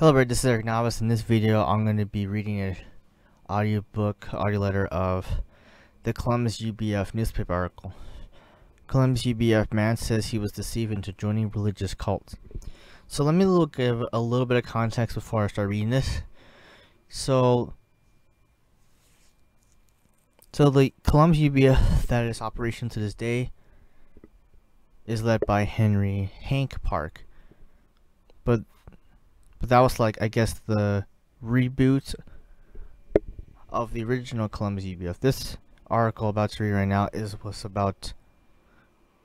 Hello everybody, this is Eric Novice. In this video, I'm going to be reading an audiobook, audio letter of the Columbus UBF newspaper article. Columbus UBF man says he was deceived into joining religious cults. So let me look, give a little bit of context before I start reading this. So, so the Columbus UBF that is operation to this day is led by Henry Hank Park. But but that was like I guess the reboot of the original Columbus UBF. This article about to read right now is was about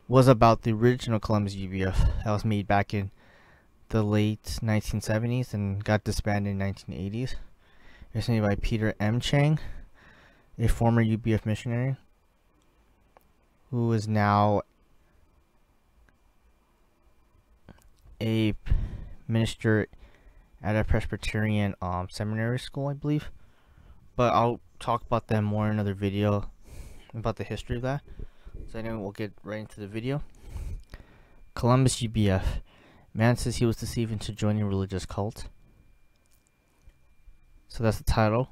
was about the original Columbus UBF that was made back in the late 1970s and got disbanded in 1980s. It's made by Peter M. Chang, a former UBF missionary, who is now a minister at a Presbyterian um, seminary school, I believe. But I'll talk about that more in another video about the history of that. So anyway, we'll get right into the video. Columbus UBF. Man says he was deceived into joining a religious cult. So that's the title,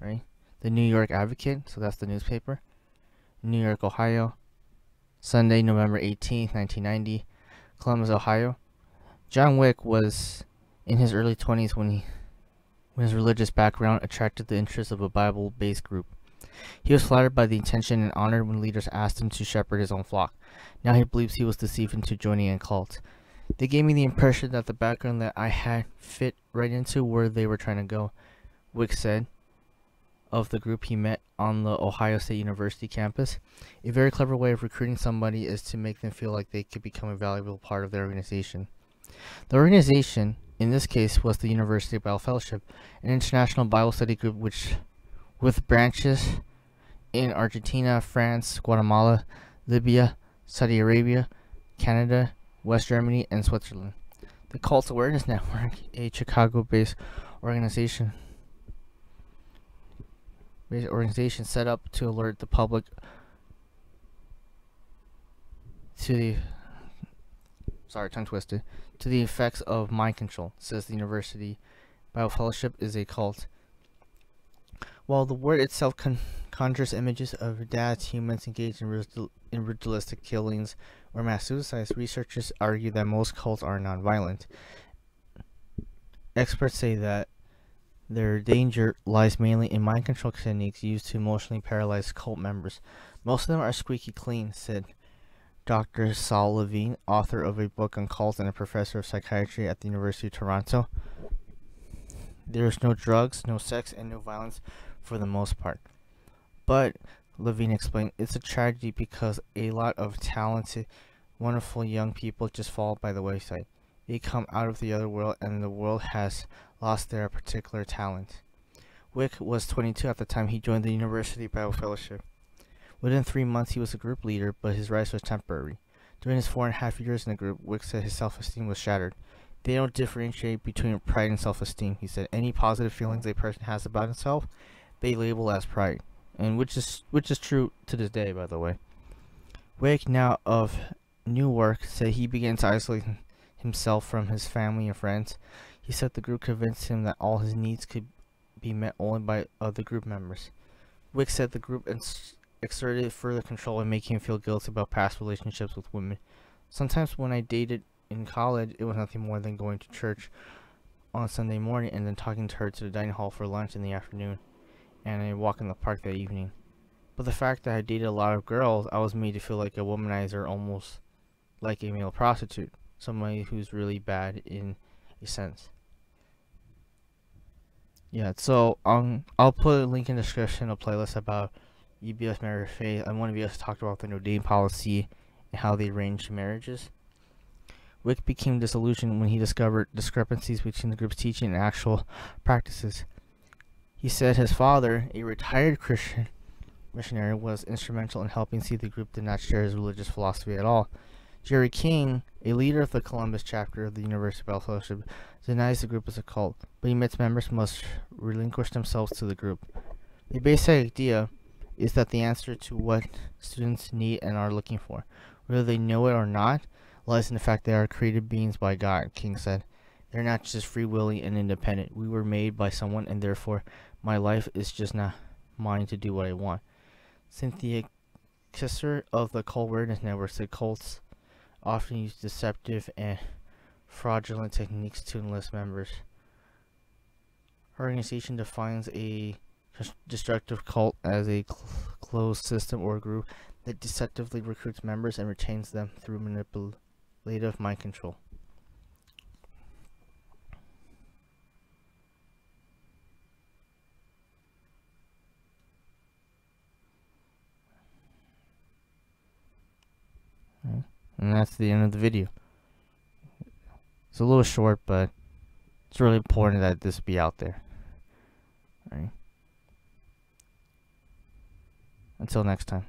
right? The Newark Advocate, so that's the newspaper. Newark, Ohio. Sunday, November 18th, 1990. Columbus, Ohio. John Wick was in his early 20s when he when his religious background attracted the interest of a Bible-based group. He was flattered by the attention and honored when leaders asked him to shepherd his own flock. Now he believes he was deceived into joining a cult. They gave me the impression that the background that I had fit right into where they were trying to go, Wick said of the group he met on the Ohio State University campus. A very clever way of recruiting somebody is to make them feel like they could become a valuable part of their organization. The organization in this case was the University Bible Fellowship, an international Bible study group which with branches in Argentina, France, Guatemala, Libya, Saudi Arabia, Canada, West Germany, and Switzerland. The Cult Awareness Network, a Chicago-based organization, based organization set up to alert the public to the sorry, tongue twisted, to the effects of mind control, says the University Bible Fellowship is a cult. While the word itself con conjures images of dads, humans engaged in, in ritualistic killings or mass suicides, researchers argue that most cults are nonviolent. Experts say that their danger lies mainly in mind control techniques used to emotionally paralyze cult members. Most of them are squeaky clean, said Dr. Saul Levine, author of a book on cults and a professor of psychiatry at the University of Toronto. There's no drugs, no sex, and no violence for the most part. But, Levine explained, it's a tragedy because a lot of talented, wonderful young people just fall by the wayside. They come out of the other world and the world has lost their particular talent. Wick was 22 at the time he joined the University Bible Fellowship. Within three months, he was a group leader, but his rise was temporary. During his four and a half years in the group, Wick said his self-esteem was shattered. They don't differentiate between pride and self-esteem. He said any positive feelings a person has about himself, they label as pride, and which is which is true to this day, by the way. Wick, now of Newark, said he began to isolate himself from his family and friends. He said the group convinced him that all his needs could be met only by other group members. Wick said the group exerted further control and making him feel guilty about past relationships with women. Sometimes when I dated in college, it was nothing more than going to church on Sunday morning and then talking to her to the dining hall for lunch in the afternoon, and a walk in the park that evening. But the fact that I dated a lot of girls, I was made to feel like a womanizer, almost like a male prostitute, somebody who's really bad in a sense. Yeah, so um, I'll put a link in the description, a playlist about UBF marriage faith. I want to be able to talk about the no dating policy and how they arrange marriages. Wick became disillusioned when he discovered discrepancies between the group's teaching and actual practices. He said his father, a retired Christian missionary, was instrumental in helping see the group did not share his religious philosophy at all. Jerry King, a leader of the Columbus chapter of the University Bible Fellowship, denies the group is a cult, but he admits members must relinquish themselves to the group. The basic idea is that the answer to what students need and are looking for, whether they know it or not, lies in the fact they are created beings by God, King said. They're not just free willing and independent. We were made by someone, and therefore my life is just not mine to do what I want. Cynthia Kisser of the Cult Awareness Network said cults often use deceptive and fraudulent techniques to enlist members. Her organization defines a destructive cult as a cl closed system or group that deceptively recruits members and retains them through manipulative mind control. Hmm, and that's the end of the video. It's a little short, but it's really important that this be out there. Alright. Until next time.